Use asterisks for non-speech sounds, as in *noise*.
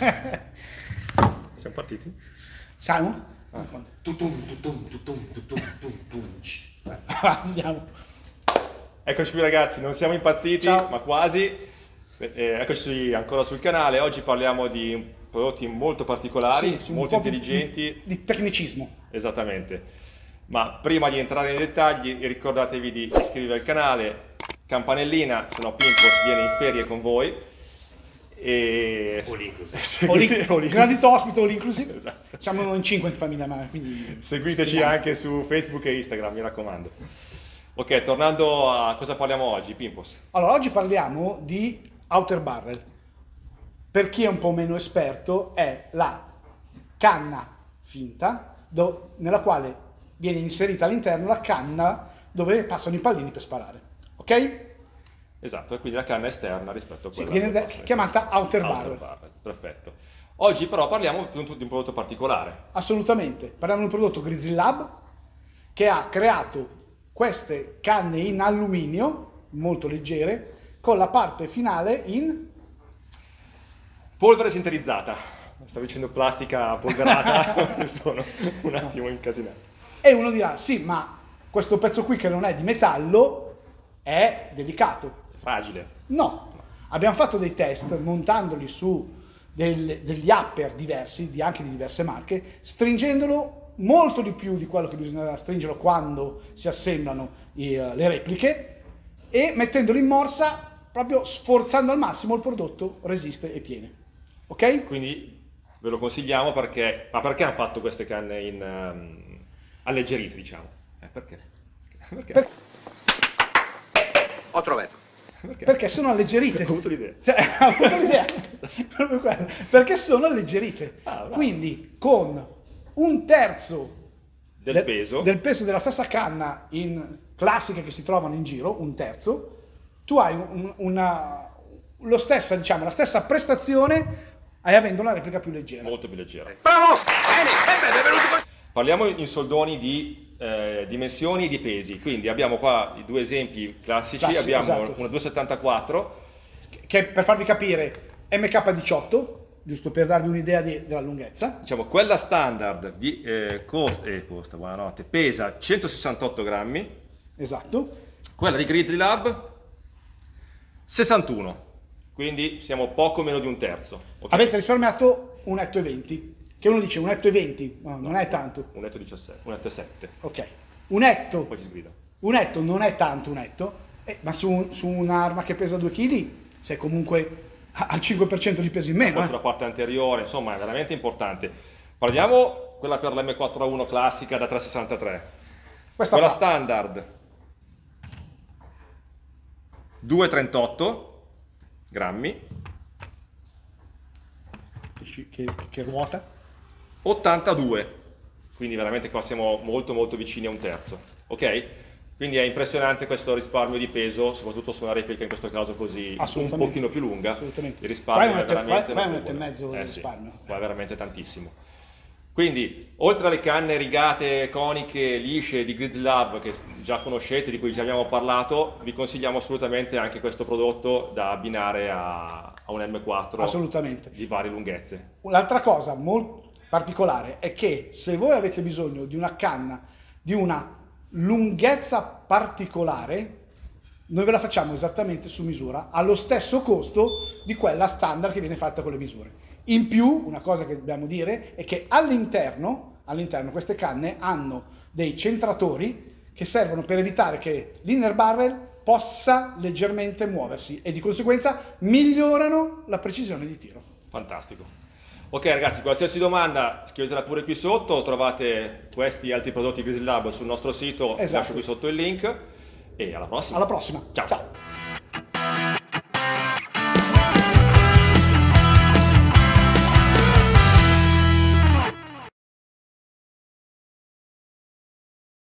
*laughs* Siamo partiti? Siamo? Ah. Tutum, tutum, tutum, tutum. *laughs* Andiamo. Eccoci qui ragazzi, non siamo impazziti, Ciao. ma quasi. Eh, eccoci ancora sul canale, oggi parliamo di prodotti molto particolari, sì, molto intelligenti. Di, di, tecnicismo. Esattamente. Ma prima di entrare nei dettagli ricordatevi di iscrivervi al canale, campanellina, se no Pimpos viene in ferie con voi e... All inclusive. All *laughs* all in- Gradito ospite, all inclusive. Esatto. Siamo in 5 in famiglia, ma quindi... Seguiteci anche su Facebook e Instagram, mi raccomando. Ok, tornando a cosa parliamo oggi, Pimpos. Allora, oggi parliamo di outer barrel. Per chi è un po' meno esperto, è la canna finta do- nella quale viene inserita all'interno la canna dove passano i pallini per sparare. Ok? Esatto, e quindi la canna esterna rispetto a Sì, quella viene de- che- chiamata outer Outer barrel. Perfetto. Oggi però parliamo di un prodotto particolare. Assolutamente. Parliamo di un prodotto Grizzly Lab che ha creato queste canne in alluminio molto leggere con la parte finale in Polvere sintetizzata. Stavo dicendo plastica polverata, *laughs* mi sono un attimo incasinato. E uno dirà, sì, ma questo pezzo qui che non è di metallo è delicato. Fragile. No, abbiamo fatto dei test montandoli su del- degli upper diversi, di, anche di diverse marche, stringendolo molto di più di quello che bisogna stringerlo quando si assemblano i, eh, le repliche e mettendolo in morsa, proprio sforzando al massimo il prodotto resiste e tiene. Ok? Quindi ve lo consigliamo perché... Ma perché hanno fatto queste canne in ehm, alleggerite, diciamo? Eh, perché? Perché? Per- Ho trovato. Perché? Perché sono alleggerite. *laughs* Ho avuto l'idea. Cioè, *laughs* ho avuto l'idea. Proprio quello. Perché sono alleggerite. Ah. Quindi con un terzo Del peso. del peso della stessa canna in classiche che si trovano in giro, un terzo, tu hai un- una, lo stessa, diciamo, la stessa prestazione hai avendo una replica più leggera. Molto più leggera. Bravo! Bene, bene, benvenuti con... Parliamo in soldoni di eh, dimensioni e di pesi, quindi abbiamo qua i due esempi classici, Classici, abbiamo esatto. una 274, Che per farvi capire MK18, giusto per darvi un'idea di- della lunghezza, diciamo quella standard vi, eh, cos- eh, costa, buonanotte, pesa 168 grammi, esatto, quella di Grizzly Lab 61, quindi siamo poco meno di un terzo. ok? avete risparmiato un netto e 20, che uno dice un netto e 20, no, non è tanto, Un netto 17, un netto e 7, ok, un netto poi ci sgrida. Un etto non è tanto un etto, eh, ma su, su un'arma che pesa 2 kg sei comunque al 5% di peso in meno. Poi eh. sulla parte anteriore, insomma, è veramente importante. Parliamo quella per l'M4A1 classica da 363. Questa Quella qua. standard 2,38 grammi, che, che- che ruota. 82, quindi veramente qua siamo molto molto vicini a un terzo, ok? Quindi è impressionante questo risparmio di peso, soprattutto su una replica in questo caso così un pochino più lunga. Assolutamente. Il risparmio Qua è veramente qua- qua è un e mezzo Eh sì, risparmio. qua è veramente tantissimo. Quindi, oltre alle canne rigate, coniche, lisce di Grizzly Lab che già conoscete, di cui già abbiamo parlato, vi consigliamo assolutamente anche questo prodotto da abbinare a, a un M4 Assolutamente. di varie lunghezze. L'altra cosa molto particolare è che se voi avete bisogno di una canna di una lunghezza particolare, noi ve la facciamo esattamente su misura, allo stesso costo di quella standard che viene fatta con le misure. In più, una cosa che dobbiamo dire è che all'interno, all'interno queste canne hanno dei centratori che servono per evitare che l'inner barrel possa leggermente muoversi e di conseguenza migliorano la precisione di tiro. Fantastico. Ok ragazzi, qualsiasi domanda scrivetela pure qui sotto, trovate questi e altri prodotti Grizzly Lab sul nostro sito, Esatto. lascio qui sotto il link e alla prossima. Alla prossima. Ciao. Ciao.